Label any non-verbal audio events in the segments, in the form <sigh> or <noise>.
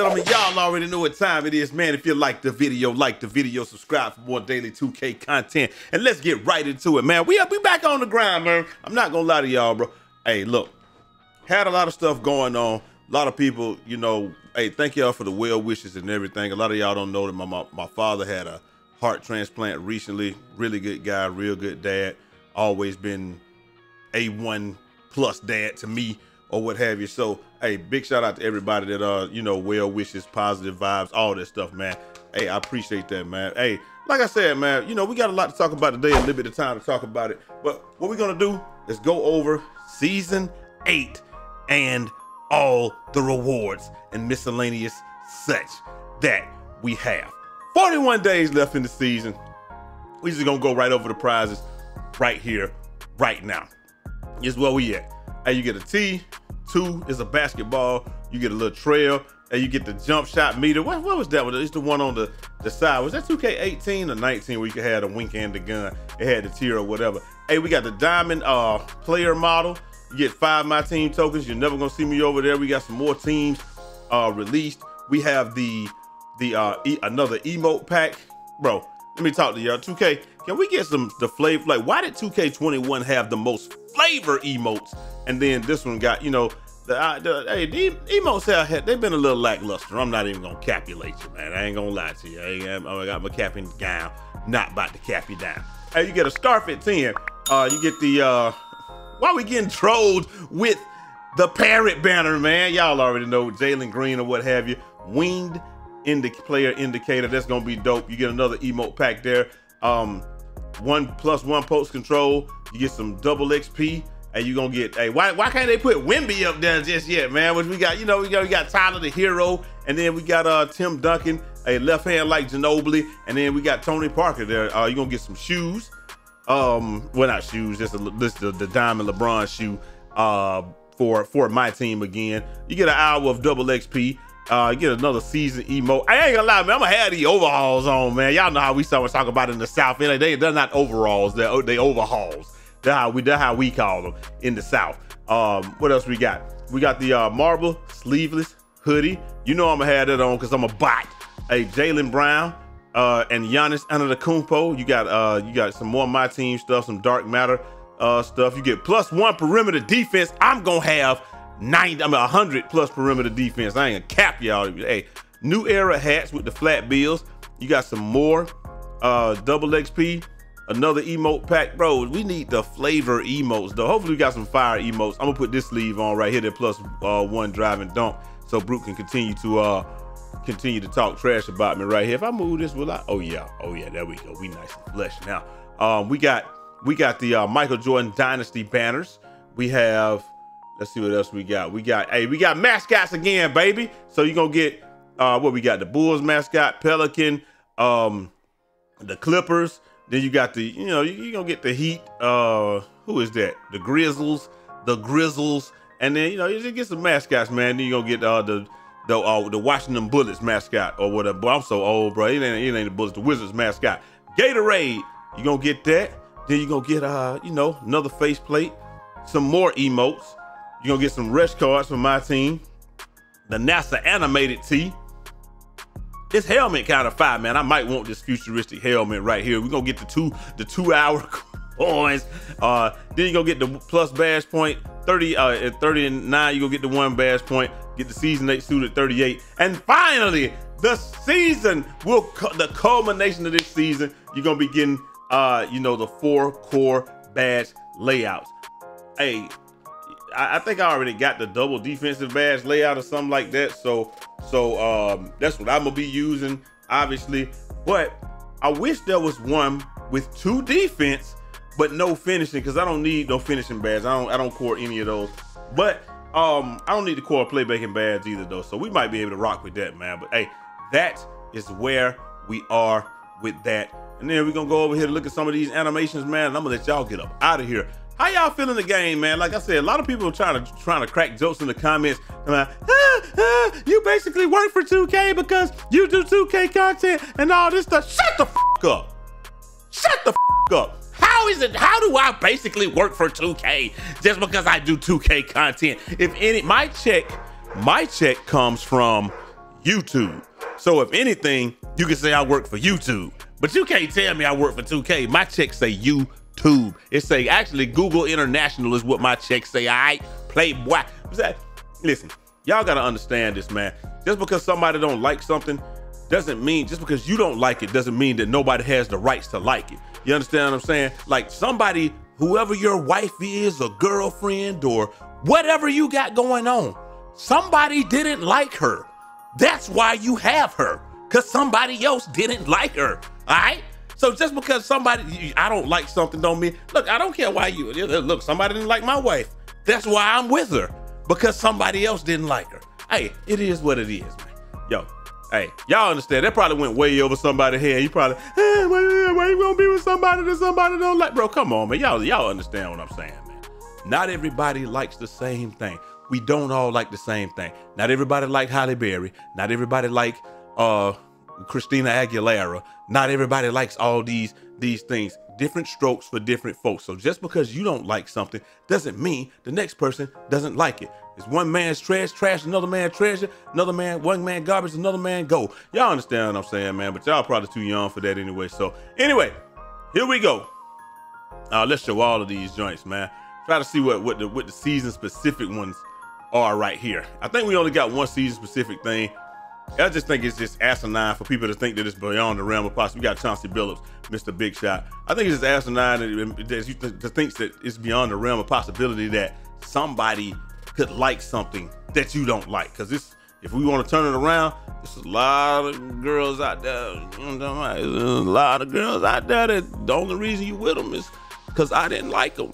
gentlemen, y'all already know what time it is, man. If you like the video, like the video, subscribe for more daily 2K content, and let's get right into it, man. We are we back on the grind, man. I'm not gonna lie to y'all, bro. Hey, look, had a lot of stuff going on. A lot of people, you know, hey, thank y'all for the well wishes and everything. A lot of y'all don't know that my, my, my father had a heart transplant recently. Really good guy, real good dad. Always been A1 plus dad to me or what have you. So, hey, big shout out to everybody that uh, you know, well wishes, positive vibes, all that stuff, man. Hey, I appreciate that, man. Hey, like I said, man, you know, we got a lot to talk about today, a little bit of time to talk about it. But what we're gonna do is go over season eight and all the rewards and miscellaneous such that we have. 41 days left in the season. We just gonna go right over the prizes right here, right now. Is where we at. You get a T, two is a basketball, you get a little trail, and you get the jump shot meter. What, what was that one? It's the one on the, the side. Was that 2K18 or 19 where you could have the wink and the gun? It had the tier or whatever. Hey, we got the diamond uh player model. You get five my team tokens. You're never gonna see me over there. We got some more teams uh released. We have the the uh e another emote pack. Bro, let me talk to y'all. 2K, can we get some the flavor? Like, why did 2K21 have the most flavor emotes? And then this one got, you know, the, the hey, the emotes have they've been a little lackluster. I'm not even gonna capulate you, man. I ain't gonna lie to you. I, ain't, I got my capping down. Not about to cap you down. Hey, you get a Starfit 10. Uh, you get the uh, why we getting trolled with the parrot banner, man? Y'all already know Jalen Green or what have you. Winged indi player indicator. That's gonna be dope. You get another emote pack there. Um, one plus one post control. You get some double XP. And you gonna get hey why why can't they put Wemby up there just yet man which we got you know we got we got Tyler the hero and then we got uh Tim Duncan a left hand like Ginobili and then we got Tony Parker there uh you gonna get some shoes um well not shoes just a, this the, the diamond LeBron shoe uh for for my team again you get an hour of double XP uh, get another season emote. I ain't gonna lie, man. I'm gonna have the overalls on, man. Y'all know how we start talking about it in the South. They, they're not overalls. They're, they overhauls. That's how we that's how we call them in the South. Um, what else we got? We got the uh, marble sleeveless hoodie. You know I'm gonna have that on because I'm a bot. Hey, Jaylen Brown uh, and Giannis Antetokounmpo. You got uh, you got some more my team stuff, some dark matter uh, stuff. You get plus one perimeter defense. I'm gonna have 90, I mean 100 plus perimeter defense. I ain't gonna cap y'all. Hey, new era hats with the flat bills. You got some more uh, double XP another emote pack. Bro, we need the flavor emotes though. Hopefully we got some fire emotes. I'm gonna put this sleeve on right here, that plus uh, one drive and dunk, so Brute can continue to uh continue to talk trash about me right here. If I move this, will I? Oh yeah, oh yeah, there we go. We nice and flesh now. Um, we got we got the uh, Michael Jordan Dynasty banners. We have let's see what else we got. We got hey, we got mascots again, baby. So you're gonna get uh what we got the Bulls mascot, Pelican, um, the Clippers. Then you got the, you know, you're gonna get the Heat. Uh, who is that? The Grizzlies, the Grizzles, and then you know you just get some mascots, man. Then you gonna get uh the the uh, the Washington Bullets mascot or whatever. But I'm so old, bro. It ain't, it ain't the Bullets, the Wizards mascot. Gatorade, you gonna get that. Then you gonna get uh, you know, another faceplate, some more emotes. You gonna get some rush cards from my team. The NASA animated tee. This helmet kind of fire, man. I might want this futuristic helmet right here. We're gonna get the two the two hour <laughs> coins. Uh, then you're gonna get the plus bash point. 30 uh at 39, You're gonna get the one bash point, get the season 8 suit at 38. And finally, the season will the culmination of this season, you're gonna be getting uh, you know, the four core badge layouts. Hey, I, I, think I already got the double defensive badge layout or something like that. So so um, that's what I'm gonna be using, obviously. But I wish there was one with two defense, but no finishing, because I don't need no finishing badge. I don't I don't core any of those. But um, I don't need the core playmaking badge either though. So we might be able to rock with that, man. But hey, that is where we are with that. And then we're gonna go over here to look at some of these animations, man. And I'm gonna let y'all get up out of here. How y'all feeling the game, man? Like I said, a lot of people are trying to trying to crack jokes in the comments. Like, ah, ah, you basically work for 2K because you do 2K content and all this stuff. Shut the f up. Shut the f up. How is it? How do I basically work for 2K just because I do 2K content? If any, my check, my check comes from YouTube. So if anything, you can say I work for YouTube. But you can't tell me I work for 2K. My checks say YouTube. It say actually Google International is what my checks say. I right? That? Listen, y'all gotta understand this, man. Just because somebody don't like something doesn't mean just because you don't like it doesn't mean that nobody has the rights to like it. You understand what I'm saying? Like somebody, whoever your wife is, or girlfriend, or whatever you got going on, somebody didn't like her. That's why you have her, because somebody else didn't like her. All right? So just because somebody, I don't like something, don't mean, look, I don't care why you, look, somebody didn't like my wife. That's why I'm with her, because somebody else didn't like her. Hey, it is what it is, man. Yo, hey, y'all understand? That probably went way over somebody's head. You probably, <laughs> hey, why, why you gonna be with somebody that somebody don't like? Bro, come on, man. Y'all, y'all understand what I'm saying, man. Not everybody likes the same thing we don't all like the same thing. Not everybody like Halle Berry. Not everybody like uh Christina Aguilera. Not everybody likes all these these things. Different strokes for different folks. So just because you don't like something doesn't mean the next person doesn't like it. It's one man's trash, trash, another man's treasure, another man, one man garbage, another man go. Y'all understand what I'm saying, man, but y'all probably too young for that anyway. So anyway, here we go. Uh, let's show all of these joints, man. Try to see what what the what the season specific ones are right here. I think we only got one season specific thing. I just think it's just asinine for people to think that it's beyond the realm of possibility. We got Chauncey Billups, Mr. Big Shot. I think it's just asinine that, um, that you th- thinks that it's beyond the realm of possibility that somebody could like something that you don't like. Because this, if we want to turn it around, there's a lot of girls out there. You know There's a lot of girls out there that the only reason you with them is because I didn't like them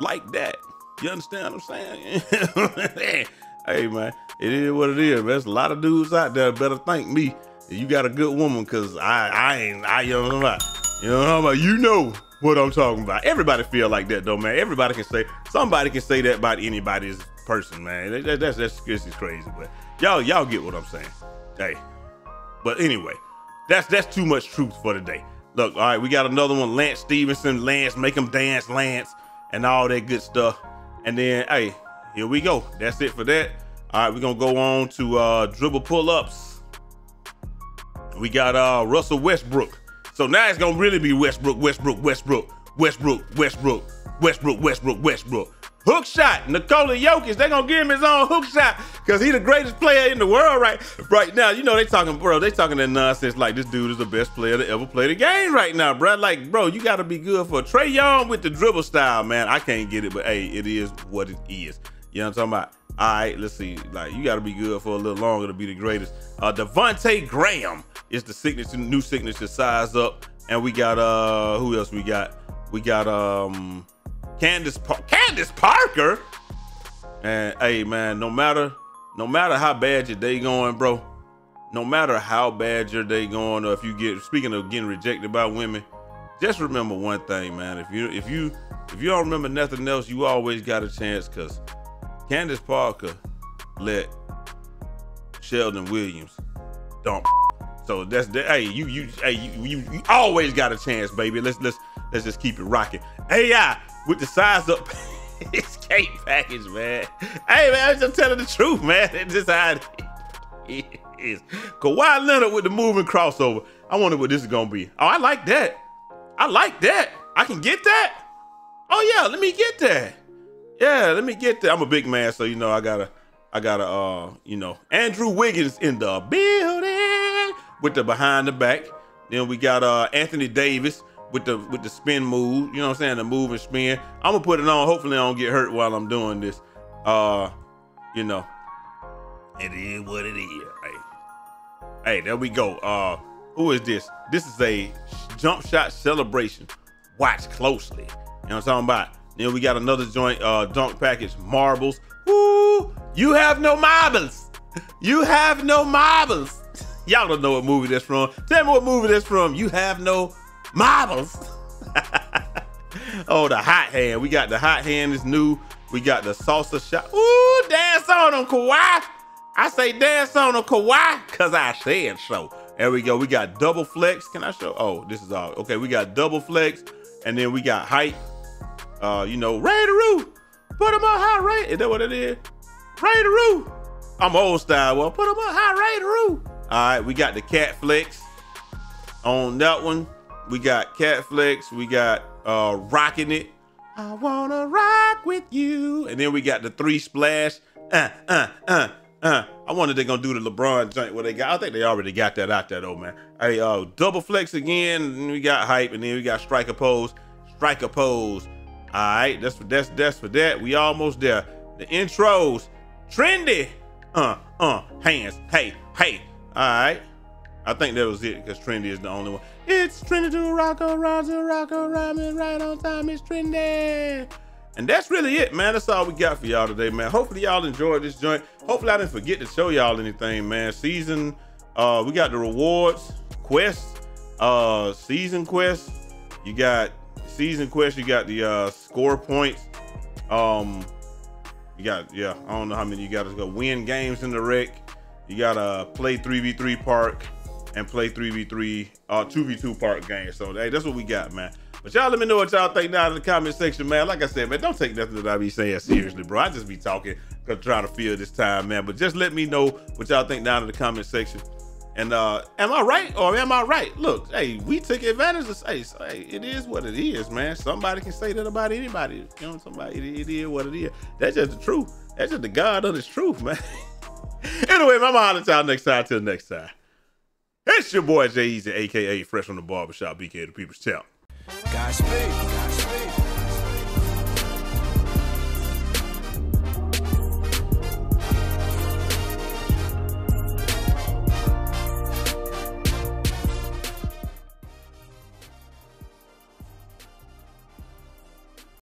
like that. You understand what I'm saying? <laughs> hey man, it is what it is. Man. There's a lot of dudes out there better thank me. You got a good woman, cause I I ain't I you know about you know about you know what I'm talking about. Everybody feel like that though, man. Everybody can say somebody can say that about anybody's person, man. That, that, that's that's this is crazy, but y'all y'all get what I'm saying. Hey, but anyway, that's that's too much truth for today. Look, all right, we got another one. Lance Stephenson, Lance, make him dance, Lance, and all that good stuff. And then, hey, here we go. That's it for that. All right, we're gonna go on to uh, dribble pull-ups. We got uh, Russell Westbrook. So now it's gonna really be Westbrook, Westbrook, Westbrook, Westbrook, Westbrook, Westbrook, Westbrook, Westbrook. Hook shot. Nikola Jokic, they gonna give him his own hook shot because he the greatest player in the world right right now. You know they talking, bro. They talking that nonsense like this dude is the best player to ever play the game right now, bro. Like, bro, you gotta be good for Trae Young with the dribble style, man. I can't get it, but hey, it is what it is. You know what I'm talking about? All right, let's see. Like, you gotta be good for a little longer to be the greatest. Uh, Devonte Graham is the signature, new signature size up, and we got uh, who else we got? We got um. Candace pa- Candace Parker. And hey man, no matter no matter how bad your day going, bro, no matter how bad your day going, or if you get speaking of getting rejected by women, just remember one thing, man. If you if you if you don't remember nothing else, you always got a chance because Candace Parker let Shelden Williams dump. So that's the hey, you you hey you, you, you always got a chance, baby. Let's let's let's just keep it rocking. AI with the size up <laughs> escape package, man. Hey, man, I'm just telling the truth, man. It's just how it is. Kawhi Leonard with the moving crossover. I wonder what this is gonna be. Oh, I like that. I like that. I can get that. Oh yeah, let me get that. Yeah, let me get that. I'm a big man, so you know I gotta, I gotta, uh, you know, Andrew Wiggins in the building with the behind the back. Then we got uh Anthony Davis with the with the spin move, you know what I'm saying? The move and spin. I'm gonna put it on. Hopefully I don't get hurt while I'm doing this. Uh, you know. It is what it is. Hey. Hey, there we go. Uh who is this? This is a jump shot celebration. Watch closely. You know what I'm talking about? Then we got another joint, uh, dunk package, marbles. Woo! You have no marbles. You have no marbles. <laughs> Y'all don't know what movie that's from. Tell me what movie that's from. You have no Marbles. <laughs> oh, the hot hand. We got the hot hand is new. We got the salsa shot. Ooh, dance on them, Kawhi. I say dance on them, Kawhi, because I said so. There we go. We got double flex. Can I show? Oh, this is all. Okay, we got double flex. And then we got hype. Uh, you know, Ray Roo. Put him on high, Ray. Is that what it is? Ray Roo. I'm old style. Well, put them up high rate roof. All right, we got the cat flex on that one. We got cat flex. We got uh rocking it. I wanna rock with you. And then we got the three splash. Uh, uh, uh, uh. I wonder they're gonna do the LeBron joint where they got. I think they already got that out there though, man. Hey, uh, double flex again. We got hype, and then we got striker pose, striker pose. All right, that's for that's that's for that. We almost there. The intros, trendy. Uh, uh, hands. Hey, hey. All right. I think that was it because trendy is the only one. It's trendy to rock around to rock around right on time. It's trendy. And that's really it, man. That's all we got for y'all today, man. Hopefully y'all enjoyed this joint. Hopefully I didn't forget to show y'all anything, man. Season, uh, we got the rewards, quests, uh, season quests. You got season quest. You got the uh, score points. Um, you got yeah. I don't know how many you got to go win games in the Rec. You got to play 3v3 park and play 3v3, uh, 2v2 park games. So, hey, that's what we got, man. But y'all let me know what y'all think down in the comment section, man. Like I said, man, don't take nothing that I be saying seriously, bro. I just be talking trying to feel this time, man. But just let me know what y'all think down in the comment section. And uh, am I right or am I right? Look, hey, we took advantage of hey, hey, it is what it is, man. Somebody can say that about anybody. You know, somebody it, it is what it is. That's just the truth. That's just the God of the truth, man. <laughs> anyway, gonna holler at y'all next time. Till next time. It's your boy Jai Eazy, aka Fresh from the Barbershop, BK the People's Champ. Godspeed.